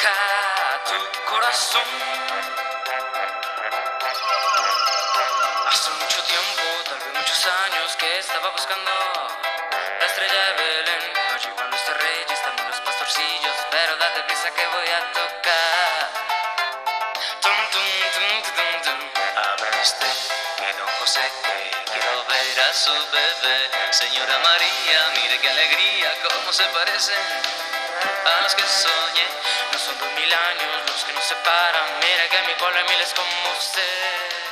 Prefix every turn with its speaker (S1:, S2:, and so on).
S1: toca tu corazón. Hace mucho tiempo, tal vez muchos años, que estaba buscando la estrella de Belén. Allí van los reyes, también los pastorcillos, pero date prisa que voy a tocar. Tum, tum, tum, tum, tum. Usted, mi don José, que quiero ver a su bebé. Señora María, mire qué alegría, cómo se parecen a los que soñé. No son dos mil años los que nos separan. Mira que mi pueblo hay miles como usted.